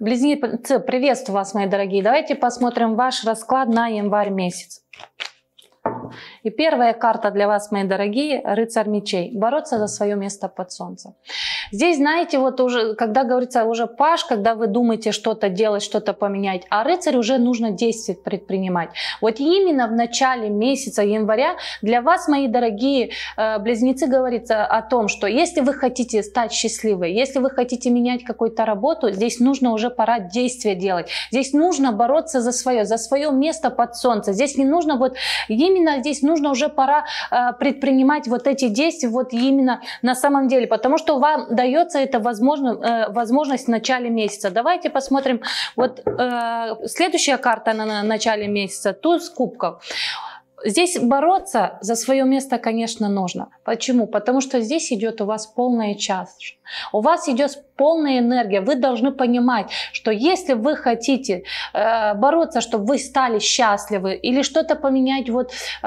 Близнецы, приветствую вас, мои дорогие. Давайте посмотрим ваш расклад на январь месяц. И первая карта для вас, мои дорогие, рыцарь мечей. Бороться за свое место под солнцем. Здесь, знаете, вот уже, когда говорится уже паш, когда вы думаете что-то делать, что-то поменять, а рыцарь уже нужно действия предпринимать. Вот именно в начале месяца января для вас, мои дорогие э, близнецы, говорится о том, что если вы хотите стать счастливой, если вы хотите менять какую-то работу, здесь нужно уже пора действия делать. Здесь нужно бороться за свое, за свое место под солнцем. Здесь не нужно вот именно здесь нужно уже пора э, предпринимать вот эти действия вот именно на самом деле, потому что вам дается эта возможно, э, возможность в начале месяца. Давайте посмотрим, вот э, следующая карта на, на начале месяца, туз кубков. Здесь бороться за свое место, конечно, нужно. Почему? Потому что здесь идет у вас полная чаша. У вас идет полная энергия. Вы должны понимать, что если вы хотите э, бороться, чтобы вы стали счастливы или что-то поменять, вот э,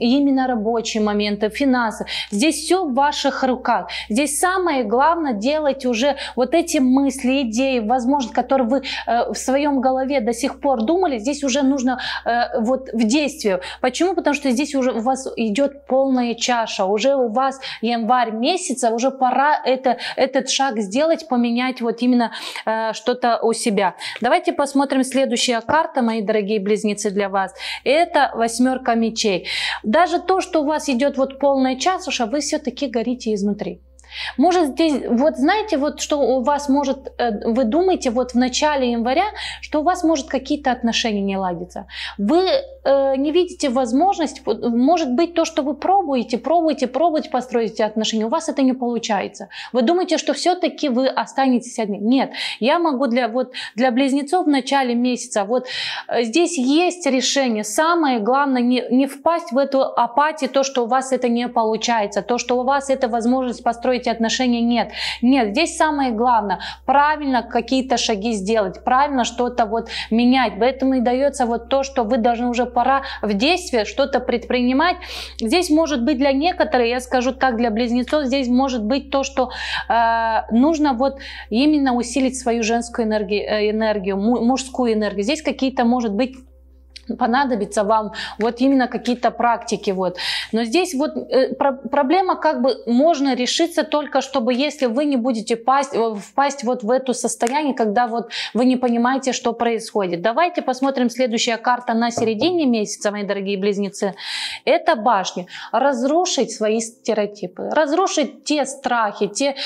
именно рабочие моменты, финансы, здесь все в ваших руках. Здесь самое главное делать уже вот эти мысли, идеи, возможно, которые вы э, в своем голове до сих пор думали, здесь уже нужно э, вот в действие. Почему? Потому что здесь уже у вас идет полная чаша, уже у вас январь месяца, уже пора это, этот шаг сделать, поменять вот именно э, что-то у себя. Давайте посмотрим следующая карта, мои дорогие близнецы, для вас. Это восьмерка мечей. Даже то, что у вас идет вот полная чаша, вы все-таки горите изнутри. Может здесь, вот знаете, вот что у вас может, э, вы думаете вот в начале января, что у вас может какие-то отношения не ладиться. Вы э, не видите возможность, может быть то, что вы пробуете, пробуете, пробуете построить эти отношения, у вас это не получается. Вы думаете, что все-таки вы останетесь одни. Нет, я могу для, вот, для близнецов в начале месяца, вот э, здесь есть решение. Самое главное не, не впасть в эту апатию, то, что у вас это не получается, то, что у вас это возможность построить эти отношения нет. Нет, здесь самое главное, правильно какие-то шаги сделать, правильно что-то вот менять. Поэтому и дается вот то, что вы должны уже пора в действие что-то предпринимать. Здесь может быть для некоторых, я скажу так, для близнецов, здесь может быть то, что э, нужно вот именно усилить свою женскую энергию, э, энергию мужскую энергию. Здесь какие-то, может быть, понадобится вам вот именно какие-то практики вот. Но здесь вот э, про проблема как бы можно решиться только, чтобы если вы не будете пасть, э, впасть вот в это состояние, когда вот вы не понимаете, что происходит. Давайте посмотрим следующая карта на середине месяца, мои дорогие близнецы. Это башня. Разрушить свои стереотипы, разрушить те страхи, те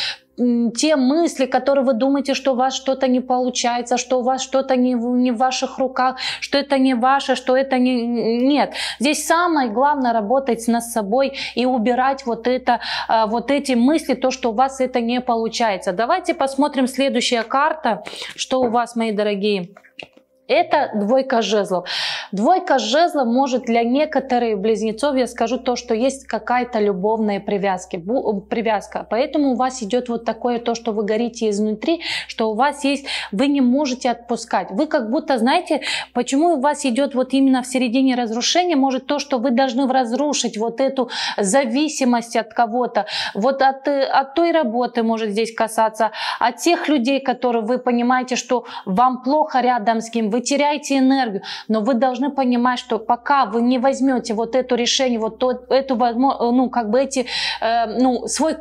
те мысли, которые вы думаете, что у вас что-то не получается, что у вас что-то не, не в ваших руках, что это не ваше, что это не... Нет. Здесь самое главное работать над собой и убирать вот, это, а, вот эти мысли, то, что у вас это не получается. Давайте посмотрим следующая карта, что у вас, мои дорогие. Это двойка жезлов. Двойка жезлов может для некоторых близнецов, я скажу то, что есть какая-то любовная привязка, привязка. Поэтому у вас идет вот такое то, что вы горите изнутри, что у вас есть, вы не можете отпускать. Вы как будто, знаете, почему у вас идет вот именно в середине разрушения, может то, что вы должны разрушить вот эту зависимость от кого-то, вот от, от той работы может здесь касаться, от тех людей, которые вы понимаете, что вам плохо рядом с кем, вы теряете энергию, но вы должны понимать, что пока вы не возьмете вот это решение, вот то, эту ну как бы эти, э, ну свой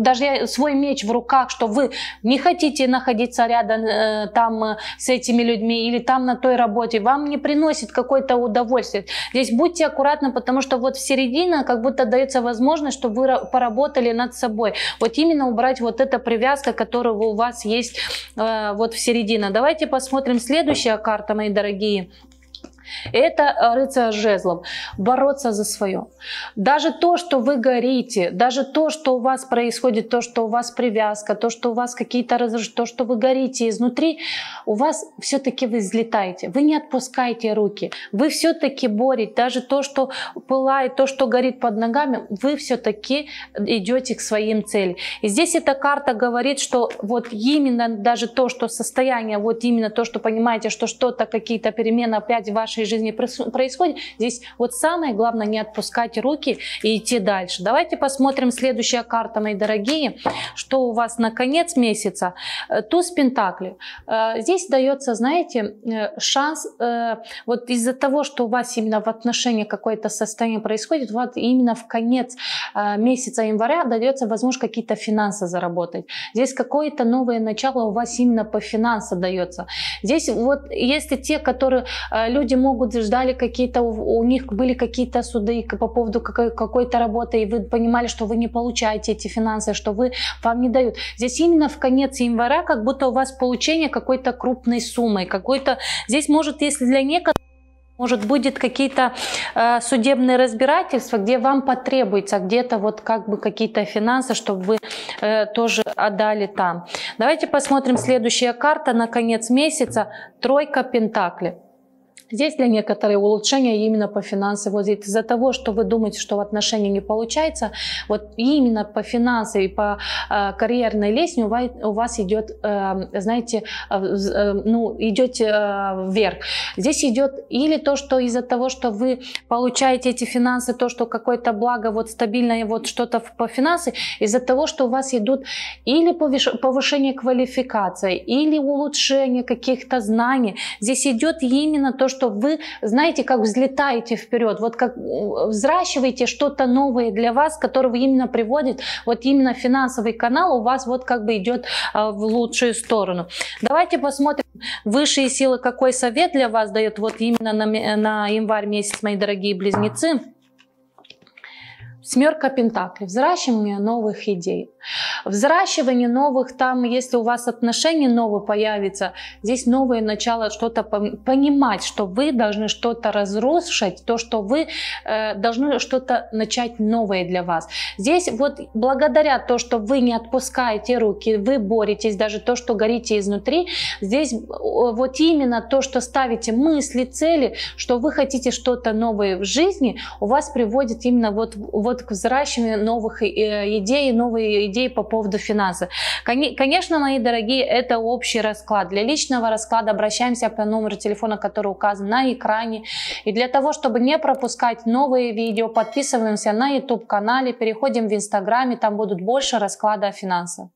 даже свой меч в руках, что вы не хотите находиться рядом э, там э, с этими людьми или там на той работе, вам не приносит какое-то удовольствие. Здесь будьте аккуратны, потому что вот в середине как будто дается возможность, чтобы вы поработали над собой. Вот именно убрать вот эта привязка, которая у вас есть э, вот в середине. Давайте посмотрим следующая карта, мои дорогие. Это э, рыцарь жезлов. Бороться за свое. Даже то, что вы горите, даже то, что у вас происходит, то, что у вас привязка, то, что у вас какие-то разрушения, то, что вы горите изнутри, у вас все-таки вы взлетаете. Вы не отпускаете руки. Вы все-таки борете. Даже то, что пылает, то, что горит под ногами, вы все-таки идете к своим целям. И здесь эта карта говорит, что вот именно даже то, что состояние, вот именно то, что понимаете, что что-то, какие-то перемены опять в вашей вашей жизни происходит. Здесь вот самое главное не отпускать руки и идти дальше. Давайте посмотрим следующая карта, мои дорогие, что у вас на конец месяца. Э, туз Пентакли. Э, здесь дается, знаете, э, шанс, вот из-за того, что у вас именно в отношении какое-то состояние происходит, вот именно в конец месяца января дается возможность какие-то финансы заработать. Здесь какое-то новое начало у вас именно по финансам дается. Здесь вот если те, которые люди могут ждали какие-то, у них были какие-то суды по поводу какой-то работы, и вы понимали, что вы не получаете эти финансы, что вы вам не дают. Здесь именно в конец января как будто у вас получение какой-то крупной суммы, какой-то... Здесь может, если для некоторых может, будет какие-то э, судебные разбирательства, где вам потребуется где-то вот как бы какие-то финансы, чтобы вы э, тоже отдали там. Давайте посмотрим следующая карта на конец месяца. Тройка Пентакли. Здесь для некоторых улучшения именно по финансам. Вот из-за того, что вы думаете, что в отношении не получается, вот именно по финансам и по э, карьерной лестнице у вас, у вас идет, э, знаете, э, э, ну, идет э, вверх. Здесь идет или то, что из-за того, что вы получаете эти финансы, то, что какое-то благо, вот стабильное, вот что-то по финансам, из-за того, что у вас идут или повышение квалификации, или улучшение каких-то знаний. Здесь идет именно то, что что вы, знаете, как взлетаете вперед, вот как взращиваете что-то новое для вас, которое именно приводит, вот именно финансовый канал у вас вот как бы идет а, в лучшую сторону. Давайте посмотрим высшие силы, какой совет для вас дает вот именно на, на январь месяц, мои дорогие близнецы. Семерка Пентаклей. Взращивание новых идей. Взращивание новых, там, если у вас отношения новые появятся, здесь новое начало что-то понимать, что вы должны что-то разрушить, то, что вы э, должны что-то начать новое для вас. Здесь вот благодаря то, что вы не отпускаете руки, вы боретесь, даже то, что горите изнутри, здесь вот именно то, что ставите мысли, цели, что вы хотите что-то новое в жизни, у вас приводит именно вот, вот к взращиванию новых э, идей, новые идеи по поводу финансов. Конечно, мои дорогие, это общий расклад. Для личного расклада обращаемся по номеру телефона, который указан на экране. И для того, чтобы не пропускать новые видео, подписываемся на YouTube-канале, переходим в Инстаграме, там будут больше расклада финансов.